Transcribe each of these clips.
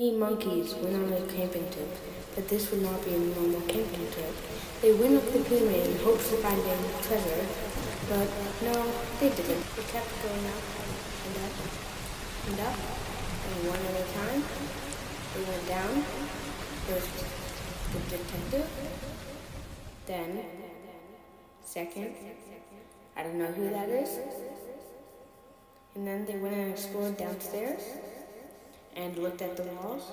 Three monkeys went on a camping trip, but this would not be a normal camping trip. They went up the pyramid in hopes of finding treasure, but no, they didn't. They kept going up and up and up, and one at a time, they went down. First, the detective, then, second, I don't know who that is, and then they went and explored downstairs and looked at the walls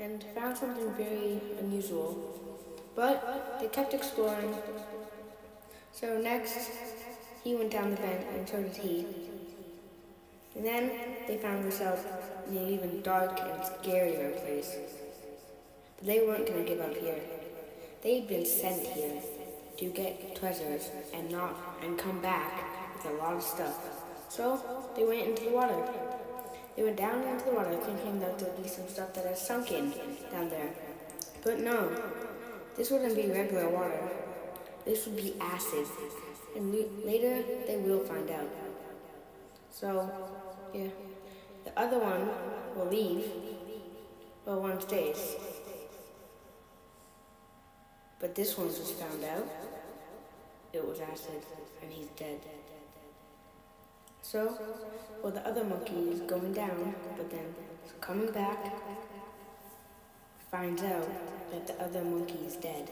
and found something very unusual. But they kept exploring. So next, he went down the vent and so did he. And then they found themselves in an even dark and scarier place. But they weren't going to give up here. They'd been sent here to get treasures and not and come back with a lot of stuff. So they went into the water. They went down into the water thinking that there'd be some stuff that had sunk in down there. But no, this wouldn't be regular water. This would be acid. And later they will find out. So, yeah. The other one will leave, but one stays. But this one just found out it was acid and he's dead. So, well, the other monkey is going down, but then coming back, finds out that the other monkey is dead,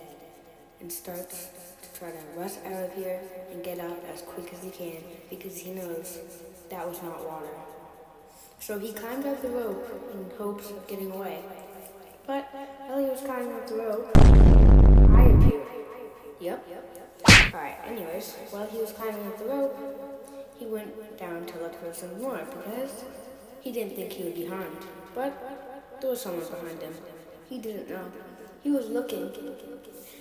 and starts to try to rush out of here and get out as quick as he can because he knows that was not water. So he climbed up the rope in hopes of getting away. But while he was climbing up the rope, I appeared. Yep. Alright, anyways, while he was climbing up the rope, he went down to look for some more because he didn't think he would be harmed. But there was someone behind him. He didn't know. He was looking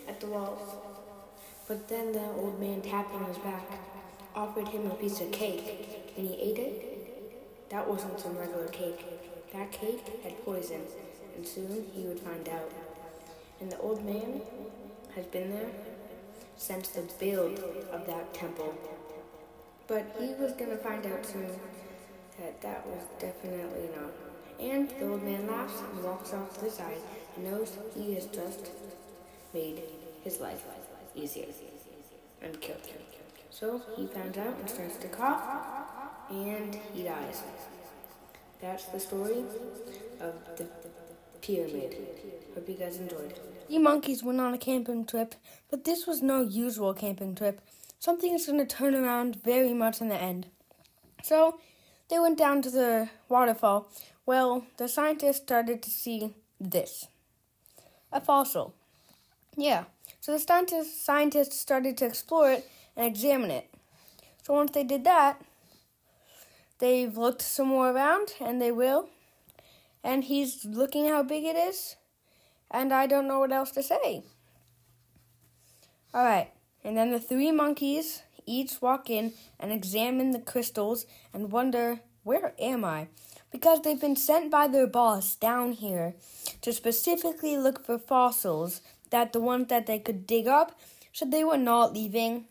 at the walls. But then the old man tapping his back offered him a piece of cake, and he ate it. That wasn't some regular cake. That cake had poison, and soon he would find out. And the old man has been there since the build of that temple. But he was going to find out soon that that was definitely not. And the old man laughs and walks off to the side and knows he has just made his life easier and killed him. So he finds out and starts to cough and he dies. That's the story of the pyramid. Hope you guys enjoyed. The monkeys went on a camping trip, but this was no usual camping trip something is going to turn around very much in the end. So they went down to the waterfall. Well, the scientists started to see this a fossil. Yeah. So the scientists, scientists started to explore it and examine it. So once they did that, they've looked some more around, and they will. And he's looking how big it is, and I don't know what else to say. All right. And then the three monkeys each walk in and examine the crystals and wonder, where am I? Because they've been sent by their boss down here to specifically look for fossils that the ones that they could dig up, so they were not leaving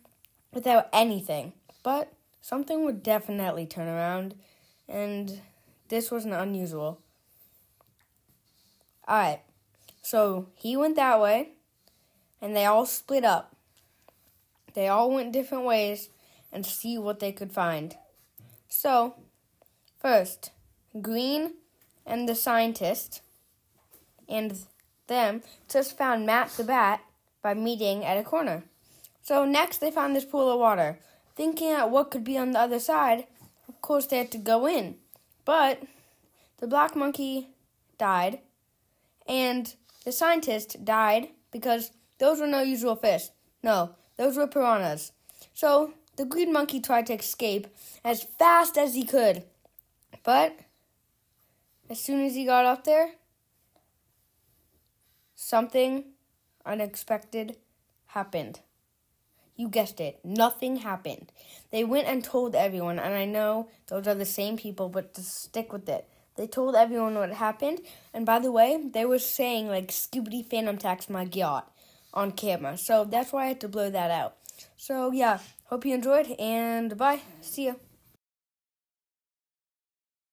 without anything. But something would definitely turn around, and this wasn't unusual. Alright, so he went that way, and they all split up. They all went different ways and see what they could find. So, first, Green and the scientist and them just found Matt the bat by meeting at a corner. So next they found this pool of water. Thinking at what could be on the other side, of course they had to go in. But the black monkey died and the scientist died because those were no usual fish. No, those were piranhas. So the green monkey tried to escape as fast as he could. But as soon as he got up there, something unexpected happened. You guessed it, nothing happened. They went and told everyone, and I know those are the same people, but just stick with it. They told everyone what happened, and by the way, they were saying like Scooby Phantom Tax my yacht on camera. So that's why I had to blur that out. So yeah, hope you enjoyed and bye. See ya.